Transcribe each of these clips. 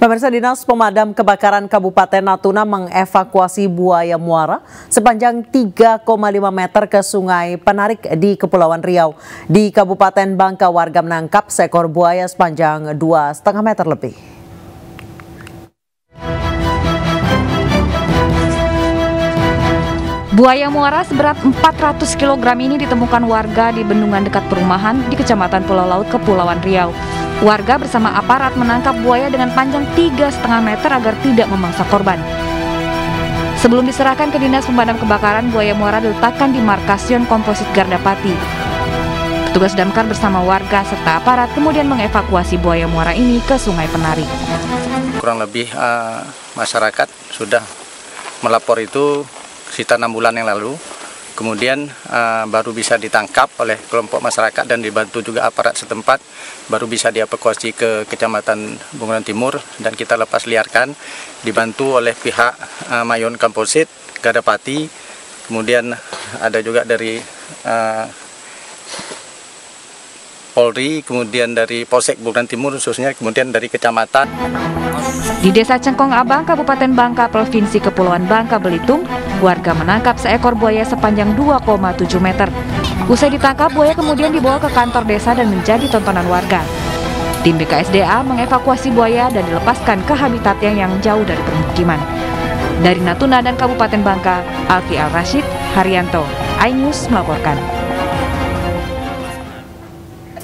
Pemirsa Dinas Pemadam Kebakaran Kabupaten Natuna mengevakuasi buaya muara sepanjang 3,5 meter ke Sungai Penarik di Kepulauan Riau. Di Kabupaten Bangka warga menangkap seekor buaya sepanjang 2,5 meter lebih. Buaya muara seberat 400 kg ini ditemukan warga di bendungan dekat perumahan di Kecamatan Pulau Laut, Kepulauan Riau. Warga bersama aparat menangkap buaya dengan panjang 3,5 meter agar tidak memangsa korban. Sebelum diserahkan ke Dinas Pemadam Kebakaran, buaya muara diletakkan di markasion komposit Gardapati. Petugas damkar bersama warga serta aparat kemudian mengevakuasi buaya muara ini ke Sungai Penari. Kurang lebih uh, masyarakat sudah melapor itu sekitar enam bulan yang lalu kemudian uh, baru bisa ditangkap oleh kelompok masyarakat dan dibantu juga aparat setempat. Baru bisa dievakuasi ke kecamatan Bunguran Timur dan kita lepas liarkan. Dibantu oleh pihak uh, Mayon Kamposit Gadapati. Kemudian ada juga dari uh, Polri, kemudian dari Polsek Bunguran Timur khususnya, kemudian dari kecamatan. Di Desa Cengkong Abang, Kabupaten Bangka, Provinsi Kepulauan Bangka, Belitung, warga menangkap seekor buaya sepanjang 2,7 meter. Usai ditangkap, buaya kemudian dibawa ke kantor desa dan menjadi tontonan warga. Tim BKSDA mengevakuasi buaya dan dilepaskan ke habitatnya yang jauh dari permukiman. Dari Natuna dan Kabupaten Bangka, Alfi Al-Rashid, Haryanto, iNews melaporkan.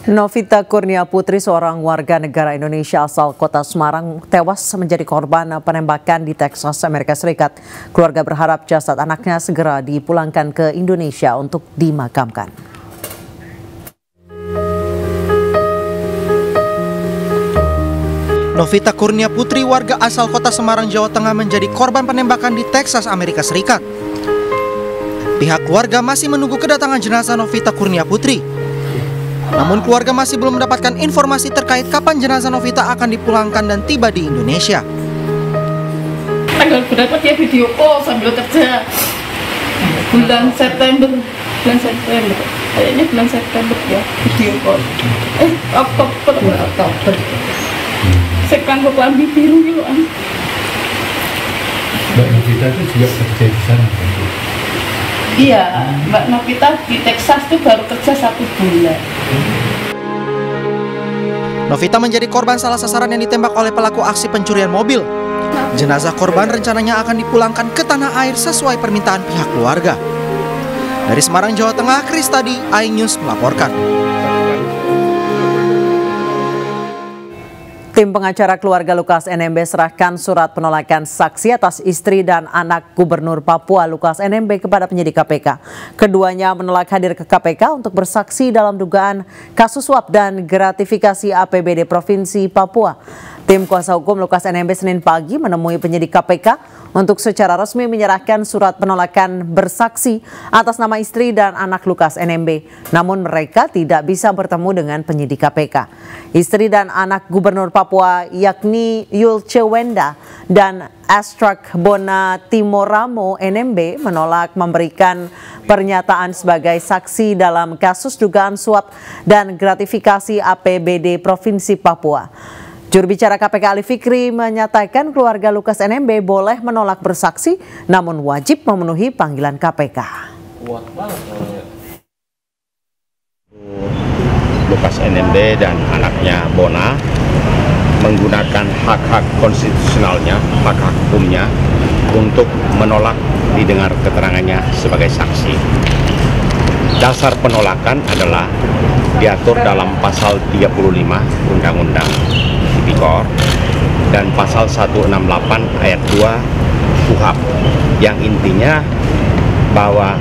Novita Kurnia Putri, seorang warga negara Indonesia asal kota Semarang, tewas menjadi korban penembakan di Texas, Amerika Serikat. Keluarga berharap jasad anaknya segera dipulangkan ke Indonesia untuk dimakamkan. Novita Kurnia Putri, warga asal kota Semarang, Jawa Tengah menjadi korban penembakan di Texas, Amerika Serikat. Pihak keluarga masih menunggu kedatangan jenazah Novita Kurnia Putri namun keluarga masih belum mendapatkan informasi terkait kapan jenazah Novita akan dipulangkan dan tiba di Indonesia. Tanggal berapa dia video call sambil kerja? Bulan September, bulan September. Kayaknya bulan September ya video call. Eh Oktober, Oktober. Sekarang kok ambil biru gitu kan. Mbak Novita itu juga kerja di sana. Iya, Mbak Novita di Texas tuh baru kerja satu bulan. Novita menjadi korban salah sasaran yang ditembak oleh pelaku aksi pencurian mobil. Jenazah korban rencananya akan dipulangkan ke tanah air sesuai permintaan pihak keluarga. Dari Semarang, Jawa Tengah, Kristadi, iNews melaporkan. Tim pengacara keluarga Lukas NMB serahkan surat penolakan saksi atas istri dan anak Gubernur Papua Lukas NMB kepada penyidik KPK. Keduanya menolak hadir ke KPK untuk bersaksi dalam dugaan kasus suap dan gratifikasi APBD Provinsi Papua. Tim kuasa hukum Lukas NMB Senin pagi menemui penyidik KPK untuk secara resmi menyerahkan surat penolakan bersaksi atas nama istri dan anak Lukas NMB. Namun mereka tidak bisa bertemu dengan penyidik KPK. Istri dan anak Gubernur Papua yakni Yulce Wenda dan Astrak Bona Timoramo NMB menolak memberikan pernyataan sebagai saksi dalam kasus dugaan suap dan gratifikasi APBD Provinsi Papua. Juru bicara KPK Ali Fikri menyatakan keluarga Lukas NMB boleh menolak bersaksi namun wajib memenuhi panggilan KPK. Lukas NMB dan anaknya Bona menggunakan hak-hak konstitusionalnya, hak-hak hukumnya untuk menolak didengar keterangannya sebagai saksi. Dasar penolakan adalah diatur dalam pasal 35 Undang-Undang Tipikor dan pasal 168 ayat 2 KUHAP yang intinya bahwa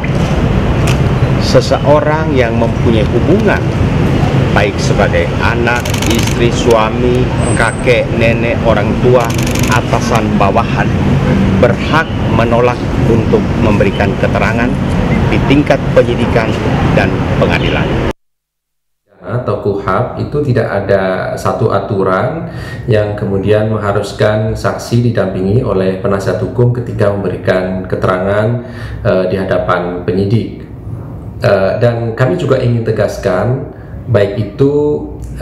seseorang yang mempunyai hubungan baik sebagai anak, istri, suami, kakek, nenek, orang tua, atasan, bawahan berhak menolak untuk memberikan keterangan di tingkat penyidikan dan pengadilan atau KUHAP itu tidak ada satu aturan yang kemudian mengharuskan saksi didampingi oleh penasihat hukum ketika memberikan keterangan uh, di hadapan penyidik. Uh, dan kami juga ingin tegaskan baik itu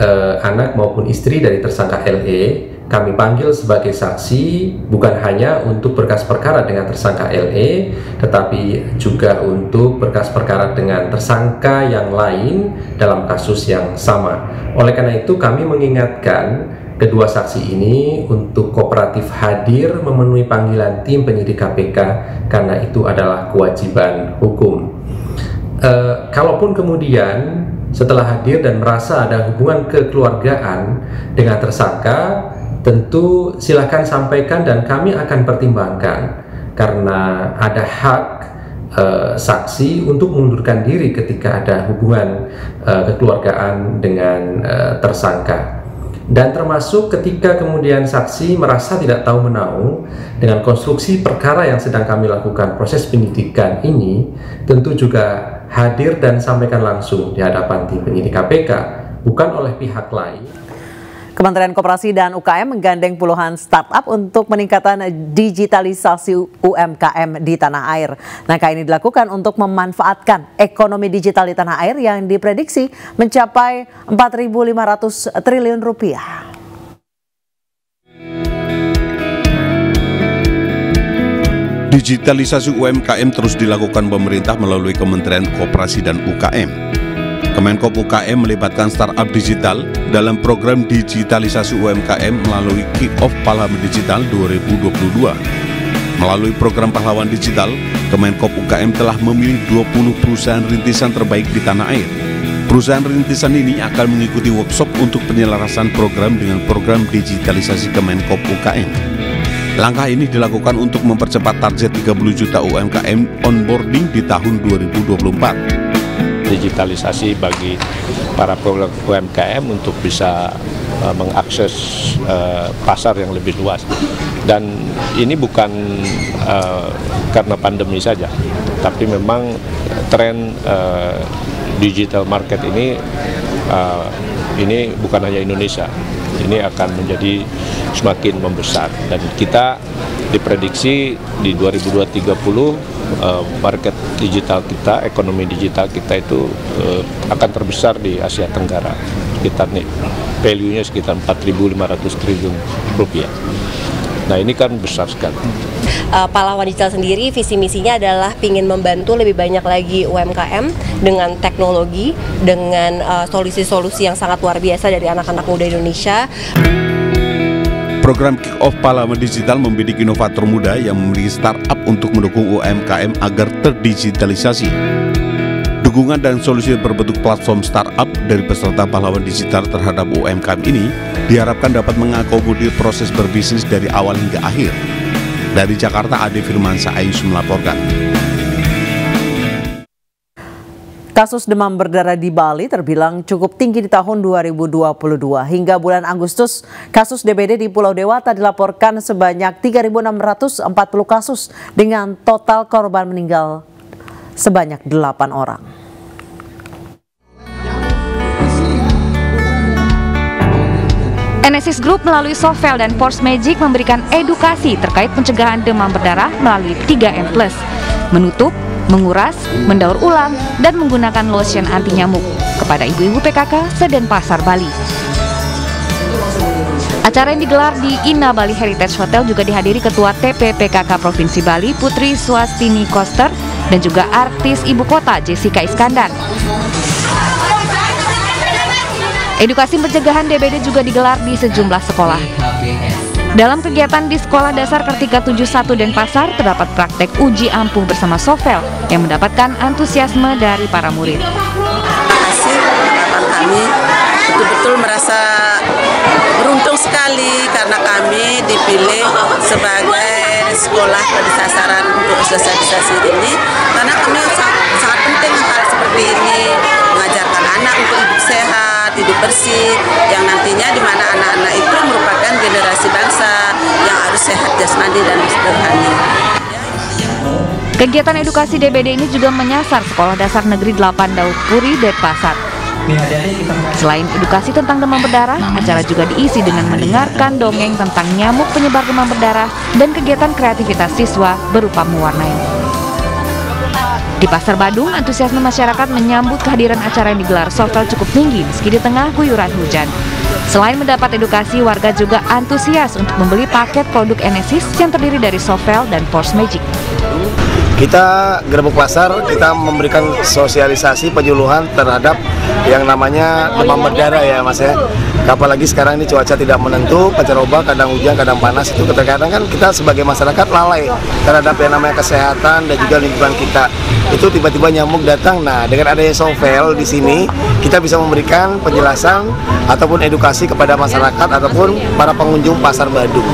uh, anak maupun istri dari tersangka LE kami panggil sebagai saksi bukan hanya untuk berkas perkara dengan tersangka LE, tetapi juga untuk berkas perkara dengan tersangka yang lain dalam kasus yang sama. Oleh karena itu kami mengingatkan kedua saksi ini untuk kooperatif hadir memenuhi panggilan tim penyidik KPK karena itu adalah kewajiban hukum. E, kalaupun kemudian setelah hadir dan merasa ada hubungan kekeluargaan dengan tersangka, tentu silakan sampaikan dan kami akan pertimbangkan karena ada hak uh, saksi untuk mengundurkan diri ketika ada hubungan uh, kekeluargaan dengan uh, tersangka. Dan termasuk ketika kemudian saksi merasa tidak tahu menau dengan konstruksi perkara yang sedang kami lakukan proses penyidikan ini, tentu juga hadir dan sampaikan langsung di hadapan tim penyidik KPK, bukan oleh pihak lain. Kementerian Koperasi dan UKM menggandeng puluhan startup untuk peningkatan digitalisasi UMKM di tanah air. Langkah ini dilakukan untuk memanfaatkan ekonomi digital di tanah air yang diprediksi mencapai 4.500 triliun rupiah. Digitalisasi UMKM terus dilakukan pemerintah melalui Kementerian Koperasi dan UKM. Kemenkop UKM melibatkan startup digital dalam program digitalisasi UMKM melalui Kick-Off Pahlawan Digital 2022. Melalui program Pahlawan Digital, Kemenkop UKM telah memilih 20 perusahaan rintisan terbaik di tanah air. Perusahaan rintisan ini akan mengikuti workshop untuk penyelarasan program dengan program digitalisasi Kemenkop UKM. Langkah ini dilakukan untuk mempercepat target 30 juta UMKM onboarding di tahun 2024. Digitalisasi bagi para pelaku UMKM untuk bisa uh, mengakses uh, pasar yang lebih luas. Dan ini bukan uh, karena pandemi saja, tapi memang tren digital market ini ini bukan hanya Indonesia, ini akan menjadi semakin membesar dan kita diprediksi di 2030 uh, market digital kita, ekonomi digital kita itu uh, akan terbesar di Asia Tenggara. Sekitar nih value-nya sekitar 4.500 triliun rupiah. Nah ini kan besar sekali. Uh, Pahlawan Digital sendiri visi misinya adalah ingin membantu lebih banyak lagi UMKM dengan teknologi, dengan solusi-solusi uh, yang sangat luar biasa dari anak-anak muda Indonesia. Program Kick-Off Pahlawan Digital membidik inovator muda yang memiliki startup untuk mendukung UMKM agar terdigitalisasi. Dukungan dan solusi berbentuk platform startup dari peserta pahlawan digital terhadap UMKM ini diharapkan dapat mengakomodir proses berbisnis dari awal hingga akhir. Dari Jakarta, Ade Firmansa Ayus melaporkan. Kasus demam berdarah di Bali terbilang cukup tinggi di tahun 2022. Hingga bulan Agustus, kasus DBD di Pulau Dewata dilaporkan sebanyak 3.640 kasus dengan total korban meninggal sebanyak 8 orang. Enesis Group melalui Sovel dan Force Magic memberikan edukasi terkait pencegahan demam berdarah melalui 3M+. Menutup, menguras, mendaur ulang, dan menggunakan lotion anti nyamuk kepada ibu-ibu PKK Sedenpasar Bali. Acara yang digelar di Ina Bali Heritage Hotel juga dihadiri Ketua TPPKK Provinsi Bali Putri Swastini Koster dan juga artis ibu kota Jessica Iskandar. Edukasi pencegahan DBD juga digelar di sejumlah sekolah. Dalam kegiatan di Sekolah Dasar Kartika 71 Denpasar terdapat praktek uji ampuh bersama Sovel yang mendapatkan antusiasme dari para murid. Harapan kami betul-betul merasa beruntung sekali karena kami dipilih sebagai sekolah pada sasaran untuk sosialisasi ini karena kami sangat, sangat penting hal seperti ini mengajarkan anak untuk hidup sehat, hidup bersih yang nantinya di mana anak-anak itu merupakan generasi bangsa yang harus sehat jasmani dan rohani. Kegiatan edukasi DBD ini juga menyasar Sekolah Dasar Negeri 8 Daud Puri, Denpasar. Selain edukasi tentang demam berdarah, acara juga diisi dengan mendengarkan dongeng tentang nyamuk penyebar demam berdarah dan kegiatan kreativitas siswa berupa mewarnai. Di Pasar Badung, antusiasme masyarakat menyambut kehadiran acara yang digelar Softel cukup tinggi meski di tengah guyuran hujan. Selain mendapat edukasi, warga juga antusias untuk membeli paket produk Enesis yang terdiri dari Sovel dan Force Magic. Kita gerbek pasar, kita memberikan sosialisasi penyuluhan terhadap yang namanya demam berdarah ya mas ya. Apalagi sekarang ini cuaca tidak menentu, pancaroba kadang hujan, kadang panas itu kadang-kadang kan kita sebagai masyarakat lalai terhadap yang namanya kesehatan dan juga lingkungan kita. Itu tiba-tiba nyamuk datang. Nah, dengan adanya Sovel di sini, kita bisa memberikan penjelasan ataupun edukasi kepada masyarakat ataupun para pengunjung pasar Badung.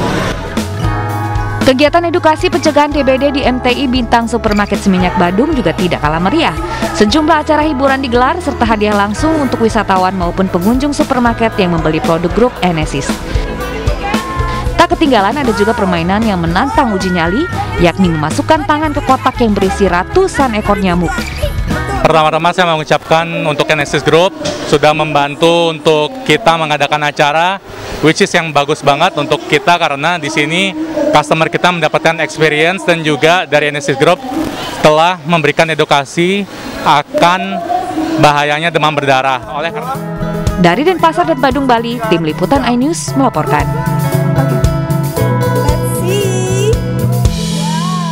Kegiatan edukasi pencegahan DBD di MTI Bintang Supermarket Seminyak Badung juga tidak kalah meriah. Sejumlah acara hiburan digelar serta hadiah langsung untuk wisatawan maupun pengunjung supermarket yang membeli produk grup Enesis. Tak ketinggalan ada juga permainan yang menantang uji nyali, yakni memasukkan tangan ke kotak yang berisi ratusan ekor nyamuk. Pertama-tama saya mengucapkan untuk Genesis Group sudah membantu untuk kita mengadakan acara which is yang bagus banget untuk kita karena di sini customer kita mendapatkan experience dan juga dari Genesis Group telah memberikan edukasi akan bahayanya demam berdarah. Oleh karena Dari Denpasar dan Bandung, Bali, tim liputan iNews melaporkan.